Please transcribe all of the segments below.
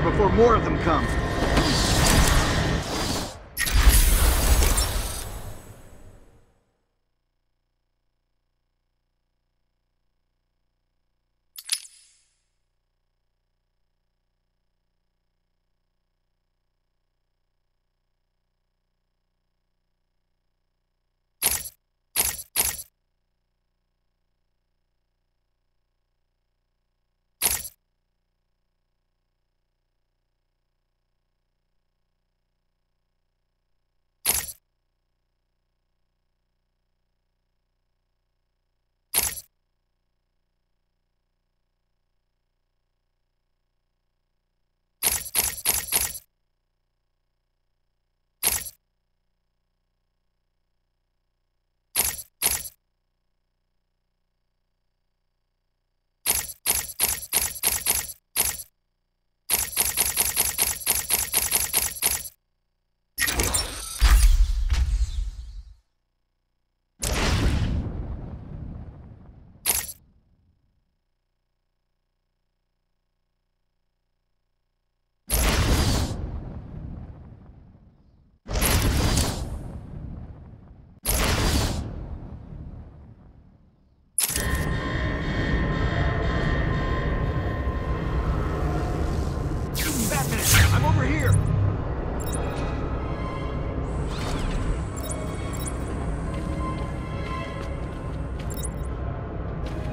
here before more of them come.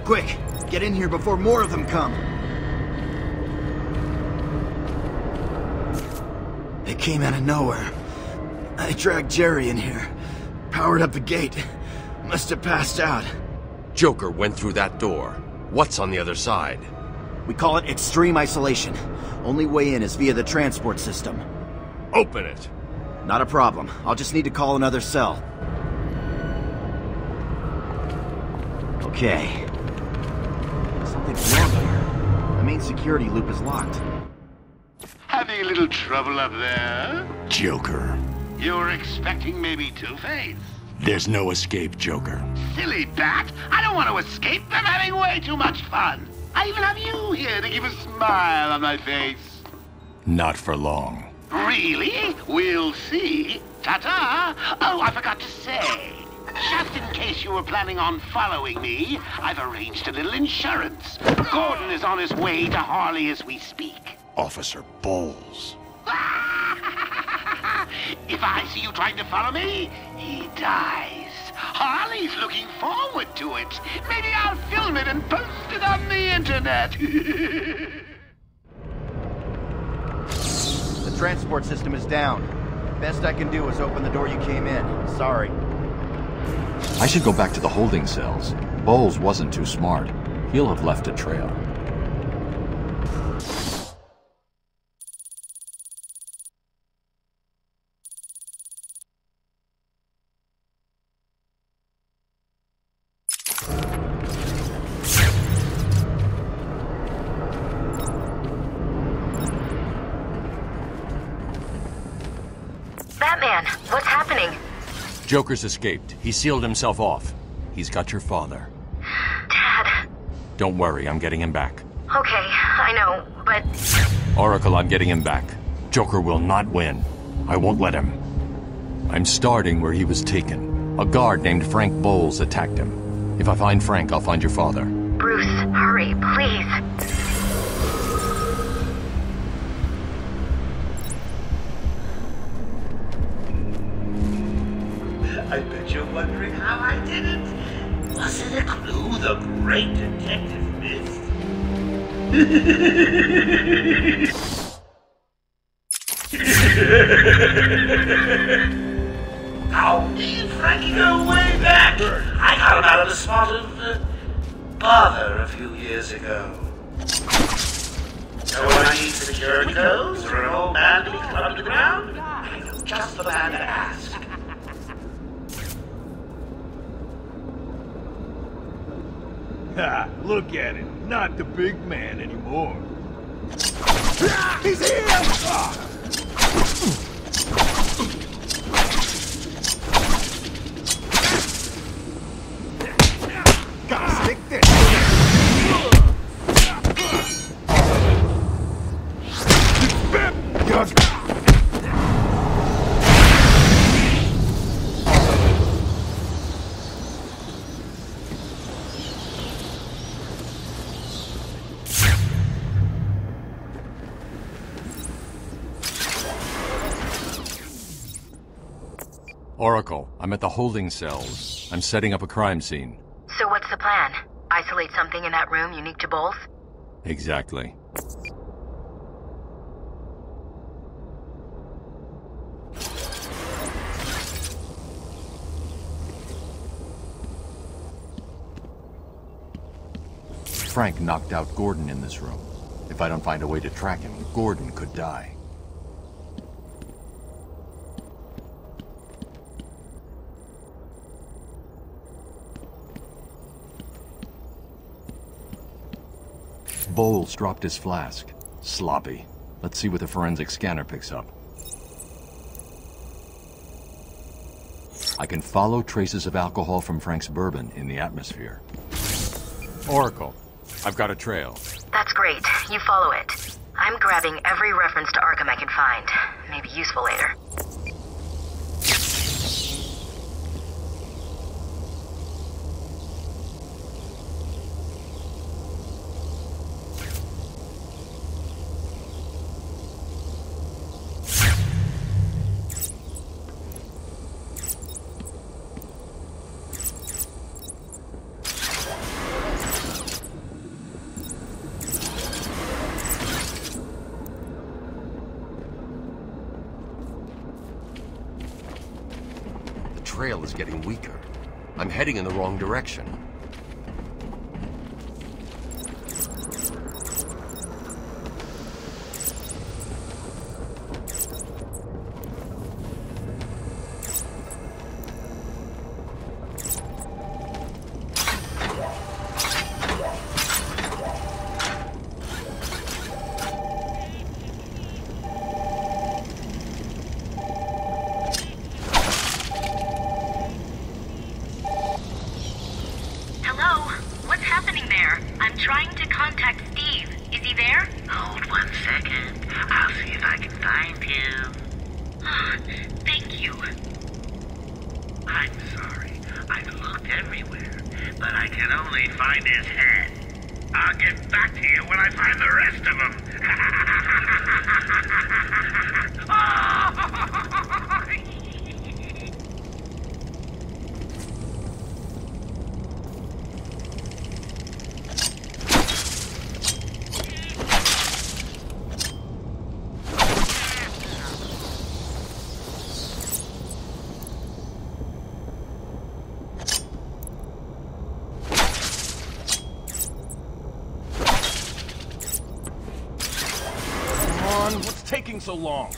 Quick, get in here before more of them come. They came out of nowhere. I dragged Jerry in here, powered up the gate. Must have passed out. Joker went through that door. What's on the other side? We call it extreme isolation. Only way in is via the transport system. Open it! Not a problem. I'll just need to call another cell. Okay. Something's wrong here. The main security loop is locked. Having a little trouble up there? Joker. You were expecting maybe Two-Face? There's no escape, Joker. Silly bat! I don't want to escape. I'm having way too much fun. I even have you here to keep a smile on my face. Not for long. Really? We'll see. Ta-ta! Oh, I forgot to say. Just in case you were planning on following me, I've arranged a little insurance. Gordon is on his way to Harley as we speak. Officer Boles. if I see you trying to follow me, he dies. Harley's looking forward to it. Maybe I'll film it and post it on the internet. The transport system is down. Best I can do is open the door you came in. Sorry. I should go back to the holding cells. Boles wasn't too smart. He'll have left a trail. Batman, what's happening? Joker's escaped. He sealed himself off. He's got your father. Dad. Don't worry, I'm getting him back. Okay, I know, but Oracle, I'm getting him back. Joker will not win. I won't let him. I'm starting where he was taken. A guard named Frank Boles attacked him. If I find Frank, I'll find your father. Bruce, hurry, please. I bet you're wondering how I did it. Was it a clue the great detective missed? oh, me and Frankie go way back. I got him out of the spot of uh, bother a few years ago. So when I need security codes for an old man to be clubbed to the ground, I know just the man to ask. Ha! Look at him. Not the big man anymore. He's here! Gotta Oracle, I'm at the holding cells. I'm setting up a crime scene. So what's the plan? Isolate something in that room unique to both? Exactly. Frank knocked out Gordon in this room. If I don't find a way to track him, Gordon could die. Boles dropped his flask. Sloppy. Let's see what the forensic scanner picks up. I can follow traces of alcohol from Frank's bourbon in the atmosphere. Oracle, I've got a trail. That's great. You follow it. I'm grabbing every reference to Arkham I can find. Maybe useful later. Trail is getting weaker. I'm heading in the wrong direction. Hello? What's happening there? I'm trying to contact Steve. Is he there? Hold one second. I'll see if I can find him. Thank you. I'm sorry. I've looked everywhere, but I can only find his head. I'll get back to you when I find the rest of them. Oh! Come on, what's taking long?